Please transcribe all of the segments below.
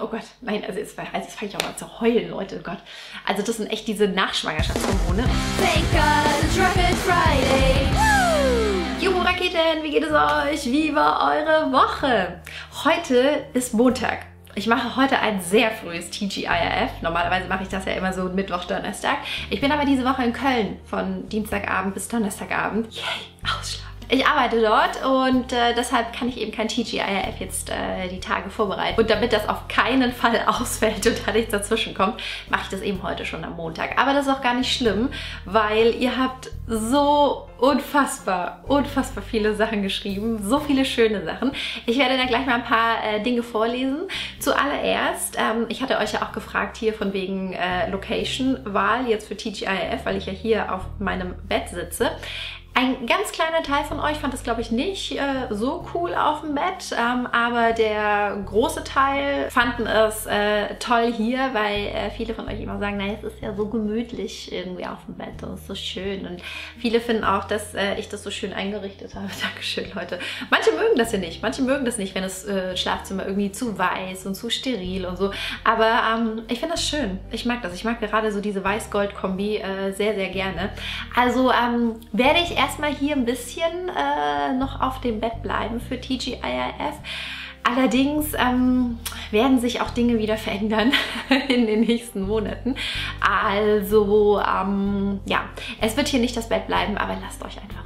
Oh Gott, nein, also jetzt, also jetzt fange ich auch mal zu heulen, Leute, oh Gott. Also das sind echt diese Nachschwangerschaftshormone. Thank God it's Rocket Friday. Juhu Raketen, wie geht es euch? Wie war eure Woche? Heute ist Montag. Ich mache heute ein sehr frühes TGIF. Normalerweise mache ich das ja immer so Mittwoch, Donnerstag. Ich bin aber diese Woche in Köln von Dienstagabend bis Donnerstagabend. Yay, ausschlafen. Ich arbeite dort und äh, deshalb kann ich eben kein TGIF jetzt äh, die Tage vorbereiten. Und damit das auf keinen Fall ausfällt und da nichts dazwischen kommt, mache ich das eben heute schon am Montag. Aber das ist auch gar nicht schlimm, weil ihr habt so unfassbar, unfassbar viele Sachen geschrieben. So viele schöne Sachen. Ich werde da gleich mal ein paar äh, Dinge vorlesen. Zuallererst, ähm, ich hatte euch ja auch gefragt hier von wegen äh, Location-Wahl jetzt für TGIF, weil ich ja hier auf meinem Bett sitze. Ein ganz kleiner Teil von euch fand es, glaube ich, nicht äh, so cool auf dem Bett, ähm, aber der große Teil fanden es äh, toll hier, weil äh, viele von euch immer sagen, naja, es ist ja so gemütlich irgendwie auf dem Bett und es ist so schön. Und viele finden auch, dass äh, ich das so schön eingerichtet habe. Dankeschön, Leute. Manche mögen das ja nicht. Manche mögen das nicht, wenn das äh, Schlafzimmer irgendwie zu weiß und zu steril und so. Aber ähm, ich finde das schön. Ich mag das. Ich mag gerade so diese Weiß-Gold-Kombi äh, sehr, sehr gerne. Also ähm, werde ich erstmal hier ein bisschen äh, noch auf dem Bett bleiben für TGIF. Allerdings ähm, werden sich auch Dinge wieder verändern in den nächsten Monaten. Also ähm, ja, es wird hier nicht das Bett bleiben, aber lasst euch einfach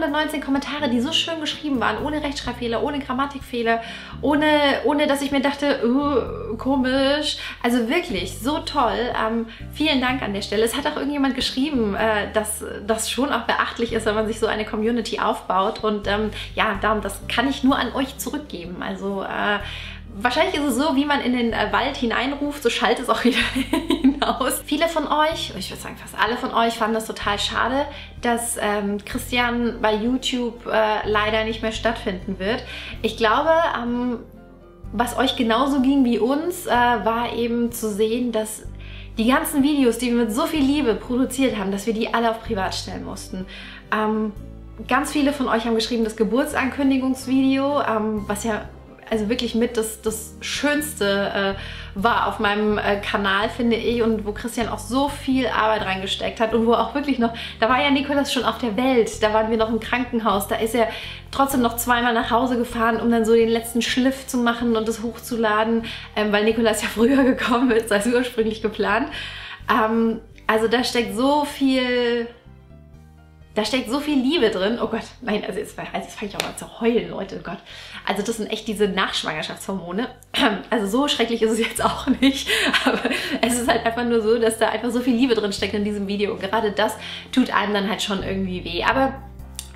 319 Kommentare, die so schön geschrieben waren, ohne Rechtschreibfehler, ohne Grammatikfehler, ohne, ohne dass ich mir dachte, uh, komisch. Also wirklich, so toll. Ähm, vielen Dank an der Stelle. Es hat auch irgendjemand geschrieben, äh, dass das schon auch beachtlich ist, wenn man sich so eine Community aufbaut. Und ähm, ja, darum, das kann ich nur an euch zurückgeben. Also äh, Wahrscheinlich ist es so, wie man in den äh, Wald hineinruft, so schallt es auch wieder hinaus. Viele von euch, ich würde sagen fast alle von euch, fanden das total schade, dass ähm, Christian bei YouTube äh, leider nicht mehr stattfinden wird. Ich glaube, ähm, was euch genauso ging wie uns, äh, war eben zu sehen, dass die ganzen Videos, die wir mit so viel Liebe produziert haben, dass wir die alle auf privat stellen mussten. Ähm, ganz viele von euch haben geschrieben, das Geburtsankündigungsvideo, ähm, was ja also wirklich mit das, das Schönste äh, war auf meinem äh, Kanal, finde ich, und wo Christian auch so viel Arbeit reingesteckt hat und wo auch wirklich noch, da war ja Nikolas schon auf der Welt, da waren wir noch im Krankenhaus, da ist er trotzdem noch zweimal nach Hause gefahren, um dann so den letzten Schliff zu machen und das hochzuladen, ähm, weil Nikolas ja früher gekommen ist als ursprünglich geplant. Ähm, also da steckt so viel da steckt so viel Liebe drin. Oh Gott, nein, also jetzt, also jetzt fange ich auch mal zu heulen, Leute. Oh Gott. Also das sind echt diese Nachschwangerschaftshormone. Also so schrecklich ist es jetzt auch nicht. Aber es ist halt einfach nur so, dass da einfach so viel Liebe drin steckt in diesem Video. Und gerade das tut einem dann halt schon irgendwie weh. Aber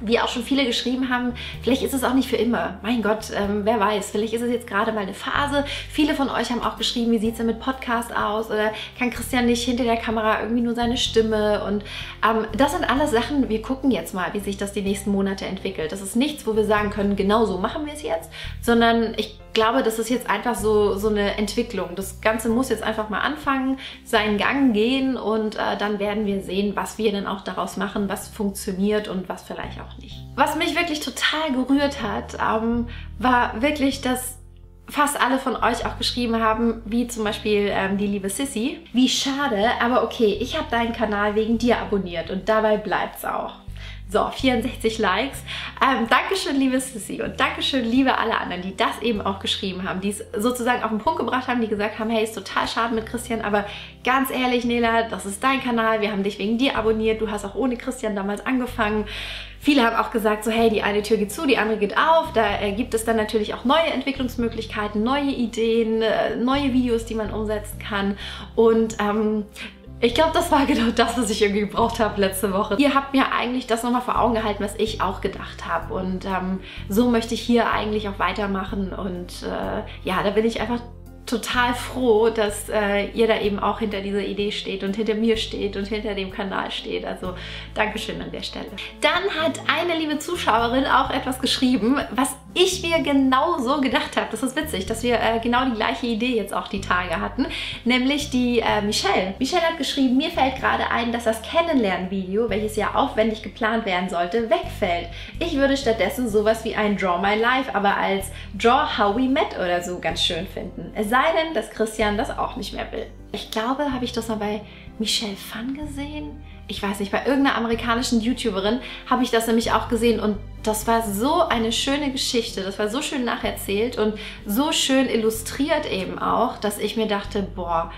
wie auch schon viele geschrieben haben, vielleicht ist es auch nicht für immer. Mein Gott, ähm, wer weiß, vielleicht ist es jetzt gerade mal eine Phase. Viele von euch haben auch geschrieben, wie sieht es denn mit Podcast aus oder kann Christian nicht hinter der Kamera irgendwie nur seine Stimme und ähm, das sind alles Sachen, wir gucken jetzt mal, wie sich das die nächsten Monate entwickelt. Das ist nichts, wo wir sagen können, genau so machen wir es jetzt, sondern ich glaube, das ist jetzt einfach so, so eine Entwicklung. Das Ganze muss jetzt einfach mal anfangen, seinen Gang gehen und äh, dann werden wir sehen, was wir denn auch daraus machen, was funktioniert und was vielleicht auch nicht. Was mich wirklich total gerührt hat, ähm, war wirklich, dass fast alle von euch auch geschrieben haben, wie zum Beispiel ähm, die liebe Sissy. Wie schade, aber okay, ich habe deinen Kanal wegen dir abonniert und dabei bleibt's auch. So, 64 Likes. Ähm, Dankeschön, liebe Sissy und Dankeschön, liebe alle anderen, die das eben auch geschrieben haben, die es sozusagen auf den Punkt gebracht haben, die gesagt haben, hey, ist total schade mit Christian, aber ganz ehrlich, Nela, das ist dein Kanal, wir haben dich wegen dir abonniert, du hast auch ohne Christian damals angefangen. Viele haben auch gesagt, so hey, die eine Tür geht zu, die andere geht auf. Da äh, gibt es dann natürlich auch neue Entwicklungsmöglichkeiten, neue Ideen, äh, neue Videos, die man umsetzen kann. Und ähm, ich glaube, das war genau das, was ich irgendwie gebraucht habe letzte Woche. Ihr habt mir eigentlich das nochmal vor Augen gehalten, was ich auch gedacht habe. Und ähm, so möchte ich hier eigentlich auch weitermachen. Und äh, ja, da bin ich einfach total froh, dass äh, ihr da eben auch hinter dieser Idee steht und hinter mir steht und hinter dem Kanal steht. Also Dankeschön an der Stelle. Dann hat eine liebe Zuschauerin auch etwas geschrieben, was ich mir genau so gedacht habe. Das ist witzig, dass wir äh, genau die gleiche Idee jetzt auch die Tage hatten, nämlich die äh, Michelle. Michelle hat geschrieben, mir fällt gerade ein, dass das Kennenlernen-Video, welches ja aufwendig geplant werden sollte, wegfällt. Ich würde stattdessen sowas wie ein Draw My Life, aber als Draw How We Met oder so ganz schön finden. Es sei denn, dass Christian das auch nicht mehr will. Ich glaube, habe ich das mal bei Michelle Fun gesehen? Ich weiß nicht, bei irgendeiner amerikanischen YouTuberin habe ich das nämlich auch gesehen und das war so eine schöne Geschichte, das war so schön nacherzählt und so schön illustriert eben auch, dass ich mir dachte, boah,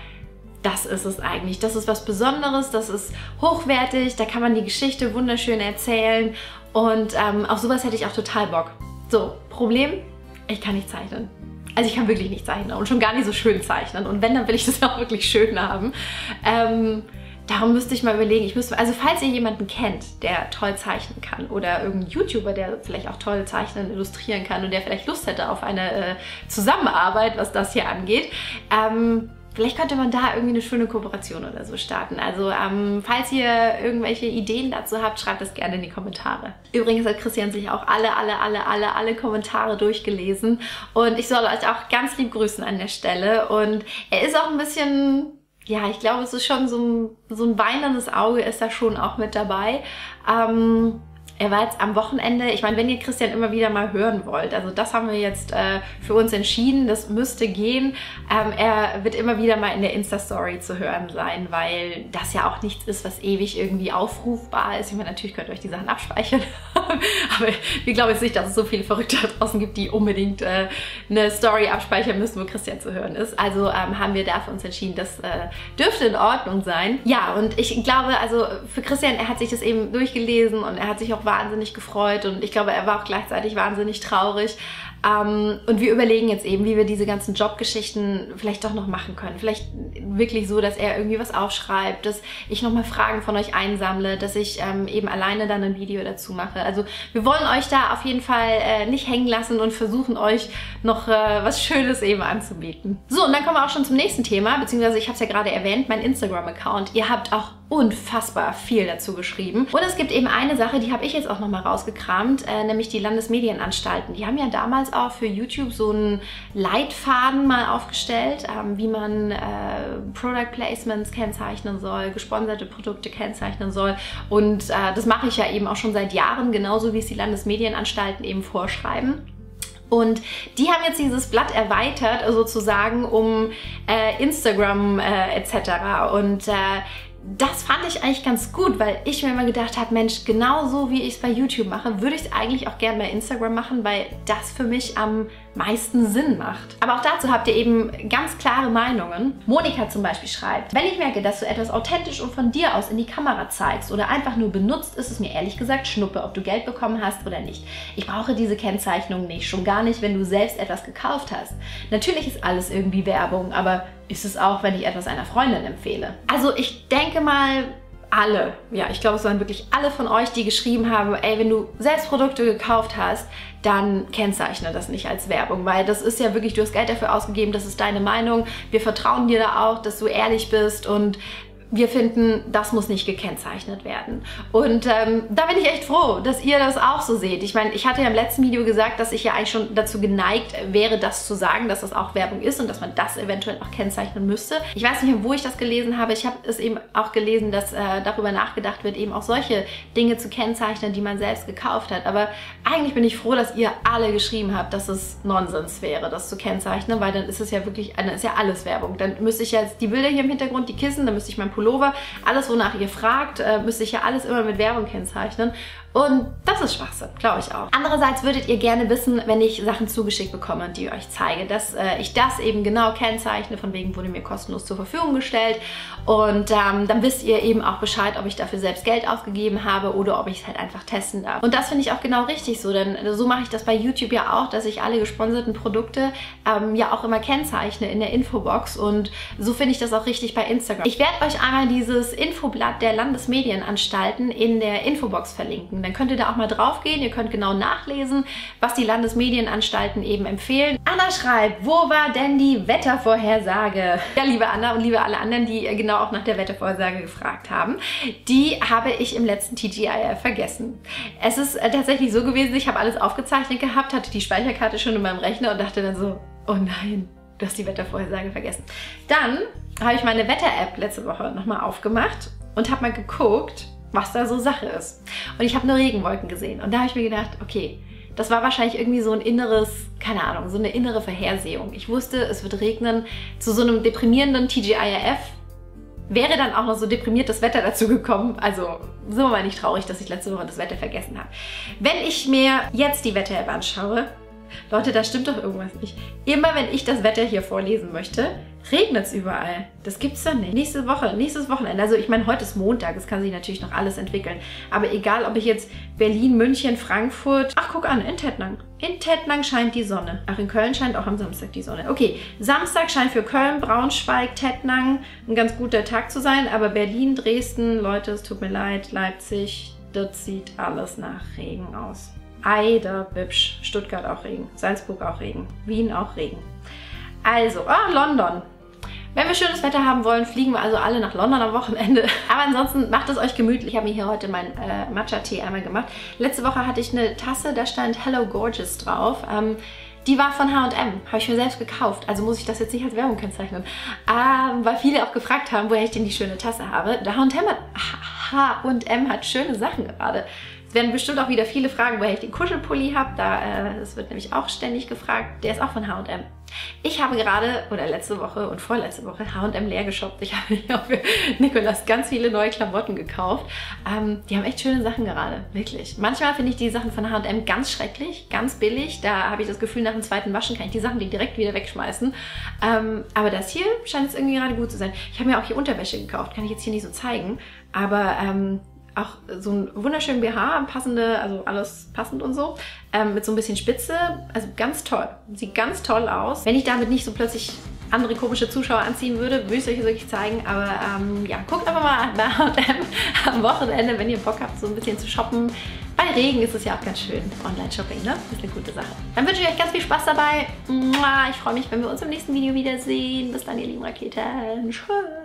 das ist es eigentlich. Das ist was Besonderes, das ist hochwertig, da kann man die Geschichte wunderschön erzählen und ähm, auf sowas hätte ich auch total Bock. So, Problem, ich kann nicht zeichnen. Also ich kann wirklich nicht zeichnen und schon gar nicht so schön zeichnen. Und wenn, dann will ich das auch wirklich schön haben. Ähm, Darum müsste ich mal überlegen, ich müsste, also falls ihr jemanden kennt, der toll zeichnen kann oder irgendein YouTuber, der vielleicht auch toll zeichnen, illustrieren kann und der vielleicht Lust hätte auf eine äh, Zusammenarbeit, was das hier angeht, ähm, Vielleicht könnte man da irgendwie eine schöne Kooperation oder so starten. Also ähm, falls ihr irgendwelche Ideen dazu habt, schreibt das gerne in die Kommentare. Übrigens hat Christian sich auch alle, alle, alle, alle, alle Kommentare durchgelesen und ich soll euch auch ganz lieb grüßen an der Stelle und er ist auch ein bisschen ja, ich glaube, es ist schon so ein, so ein weinendes Auge ist da schon auch mit dabei. Ähm, er war jetzt am Wochenende, ich meine, wenn ihr Christian immer wieder mal hören wollt, also das haben wir jetzt äh, für uns entschieden, das müsste gehen. Ähm, er wird immer wieder mal in der Insta-Story zu hören sein, weil das ja auch nichts ist, was ewig irgendwie aufrufbar ist. Ich meine, natürlich könnt ihr euch die Sachen abspeichern, aber wir glauben jetzt nicht, dass es so viele Verrückte da draußen gibt, die unbedingt äh, eine Story abspeichern müssen, wo Christian zu hören ist. Also ähm, haben wir da für uns entschieden, das äh, dürfte in Ordnung sein. Ja, und ich glaube, also für Christian, er hat sich das eben durchgelesen und er hat sich auch wahnsinnig gefreut und ich glaube, er war auch gleichzeitig wahnsinnig traurig. Ähm, und wir überlegen jetzt eben, wie wir diese ganzen Jobgeschichten vielleicht doch noch machen können. Vielleicht wirklich so, dass er irgendwie was aufschreibt, dass ich nochmal Fragen von euch einsammle, dass ich ähm, eben alleine dann ein Video dazu mache. Also wir wollen euch da auf jeden Fall äh, nicht hängen lassen und versuchen euch noch äh, was Schönes eben anzubieten. So, und dann kommen wir auch schon zum nächsten Thema, beziehungsweise ich habe es ja gerade erwähnt, mein Instagram-Account. Ihr habt auch unfassbar viel dazu geschrieben. Und es gibt eben eine Sache, die habe ich jetzt auch nochmal rausgekramt, äh, nämlich die Landesmedienanstalten. Die haben ja damals auch für YouTube so einen Leitfaden mal aufgestellt, ähm, wie man äh, Product Placements kennzeichnen soll, gesponserte Produkte kennzeichnen soll. Und äh, das mache ich ja eben auch schon seit Jahren, genauso wie es die Landesmedienanstalten eben vorschreiben. Und die haben jetzt dieses Blatt erweitert, sozusagen um äh, Instagram äh, etc. Und äh, das fand ich eigentlich ganz gut, weil ich mir immer gedacht habe, Mensch, genauso wie ich es bei YouTube mache, würde ich es eigentlich auch gerne bei Instagram machen, weil das für mich am meisten Sinn macht. Aber auch dazu habt ihr eben ganz klare Meinungen. Monika zum Beispiel schreibt, wenn ich merke, dass du etwas authentisch und von dir aus in die Kamera zeigst oder einfach nur benutzt, ist es mir ehrlich gesagt Schnuppe, ob du Geld bekommen hast oder nicht. Ich brauche diese Kennzeichnung nicht, schon gar nicht, wenn du selbst etwas gekauft hast. Natürlich ist alles irgendwie Werbung, aber ist es auch, wenn ich etwas einer Freundin empfehle. Also ich denke mal, alle, ja, ich glaube, es waren wirklich alle von euch, die geschrieben haben, ey, wenn du selbst Produkte gekauft hast, dann kennzeichne das nicht als Werbung, weil das ist ja wirklich, du hast Geld dafür ausgegeben, das ist deine Meinung, wir vertrauen dir da auch, dass du ehrlich bist und wir finden, das muss nicht gekennzeichnet werden. Und ähm, da bin ich echt froh, dass ihr das auch so seht. Ich meine, ich hatte ja im letzten Video gesagt, dass ich ja eigentlich schon dazu geneigt wäre, das zu sagen, dass das auch Werbung ist und dass man das eventuell auch kennzeichnen müsste. Ich weiß nicht wo ich das gelesen habe. Ich habe es eben auch gelesen, dass äh, darüber nachgedacht wird, eben auch solche Dinge zu kennzeichnen, die man selbst gekauft hat. Aber eigentlich bin ich froh, dass ihr alle geschrieben habt, dass es Nonsens wäre, das zu kennzeichnen, weil dann ist es ja wirklich, dann ist ja alles Werbung. Dann müsste ich jetzt die Bilder hier im Hintergrund, die Kissen, dann müsste ich mein Pullover, alles wonach ihr fragt, äh, müsste ich ja alles immer mit Werbung kennzeichnen. Und das ist Schwachsinn, glaube ich auch. Andererseits würdet ihr gerne wissen, wenn ich Sachen zugeschickt bekomme, die ich euch zeige, dass äh, ich das eben genau kennzeichne, von wegen wurde mir kostenlos zur Verfügung gestellt. Und ähm, dann wisst ihr eben auch Bescheid, ob ich dafür selbst Geld ausgegeben habe oder ob ich es halt einfach testen darf. Und das finde ich auch genau richtig so, denn so mache ich das bei YouTube ja auch, dass ich alle gesponserten Produkte ähm, ja auch immer kennzeichne in der Infobox. Und so finde ich das auch richtig bei Instagram. Ich werde euch einmal dieses Infoblatt der Landesmedienanstalten in der Infobox verlinken Dann könnt ihr da auch mal drauf gehen. Ihr könnt genau nachlesen, was die Landesmedienanstalten eben empfehlen. Anna schreibt, wo war denn die Wettervorhersage? Ja, liebe Anna und liebe alle anderen, die genau auch nach der Wettervorhersage gefragt haben, die habe ich im letzten TGIF vergessen. Es ist äh, tatsächlich so gewesen, ich habe alles aufgezeichnet gehabt, hatte die Speicherkarte schon in meinem Rechner und dachte dann so, oh nein, du hast die Wettervorhersage vergessen. Dann habe ich meine Wetter-App letzte Woche nochmal aufgemacht und habe mal geguckt, was da so Sache ist. Und ich habe nur Regenwolken gesehen. Und da habe ich mir gedacht, okay, das war wahrscheinlich irgendwie so ein inneres, keine Ahnung, so eine innere Vorhersehung. Ich wusste, es wird regnen. Zu so einem deprimierenden TGIF wäre dann auch noch so deprimiertes Wetter dazu gekommen. Also sind wir mal nicht traurig, dass ich letzte Woche das Wetter vergessen habe. Wenn ich mir jetzt die Wetter-App anschaue, Leute, da stimmt doch irgendwas nicht. Immer wenn ich das Wetter hier vorlesen möchte, regnet es überall. Das gibt's doch nicht. Nächste Woche, nächstes Wochenende. Also ich meine, heute ist Montag, es kann sich natürlich noch alles entwickeln. Aber egal, ob ich jetzt Berlin, München, Frankfurt... Ach, guck an, in Tettnang. In Tettnang scheint die Sonne. Ach, in Köln scheint auch am Samstag die Sonne. Okay, Samstag scheint für Köln, Braunschweig, Tettnang ein ganz guter Tag zu sein. Aber Berlin, Dresden, Leute, es tut mir leid, Leipzig, das sieht alles nach Regen aus. Eider, Bibsch, Stuttgart auch Regen, Salzburg auch Regen, Wien auch Regen. Also, oh, London. Wenn wir schönes Wetter haben wollen, fliegen wir also alle nach London am Wochenende. Aber ansonsten macht es euch gemütlich. Ich habe mir hier heute meinen äh, Matcha-Tee einmal gemacht. Letzte Woche hatte ich eine Tasse, da stand Hello Gorgeous drauf. Ähm, die war von H&M, habe ich mir selbst gekauft. Also muss ich das jetzt nicht als Werbung kennzeichnen. Ähm, weil viele auch gefragt haben, woher ich denn die schöne Tasse habe. H&M hat, H&M hat schöne Sachen gerade werden bestimmt auch wieder viele fragen, woher ich den Kuschelpulli habe. Da, äh, das wird nämlich auch ständig gefragt. Der ist auch von H&M. Ich habe gerade, oder letzte Woche und vorletzte Woche, H&M leer geshoppt. Ich habe hier für Nikolas ganz viele neue Klamotten gekauft. Ähm, die haben echt schöne Sachen gerade, wirklich. Manchmal finde ich die Sachen von H&M ganz schrecklich, ganz billig. Da habe ich das Gefühl, nach dem zweiten Waschen kann ich die Sachen direkt wieder wegschmeißen. Ähm, aber das hier scheint es irgendwie gerade gut zu sein. Ich habe mir auch hier Unterwäsche gekauft, kann ich jetzt hier nicht so zeigen. Aber ähm, auch so ein wunderschönen BH, passende, also alles passend und so, ähm, mit so ein bisschen Spitze. Also ganz toll. Sieht ganz toll aus. Wenn ich damit nicht so plötzlich andere komische Zuschauer anziehen würde, würde ich es euch wirklich zeigen. Aber ähm, ja, guckt einfach mal bei H&M am Wochenende, wenn ihr Bock habt, so ein bisschen zu shoppen. Bei Regen ist es ja auch ganz schön. Online-Shopping, ne? Ist eine gute Sache. Dann wünsche ich euch ganz viel Spaß dabei. Ich freue mich, wenn wir uns im nächsten Video wiedersehen. Bis dann, ihr lieben Raketen. Tschüss.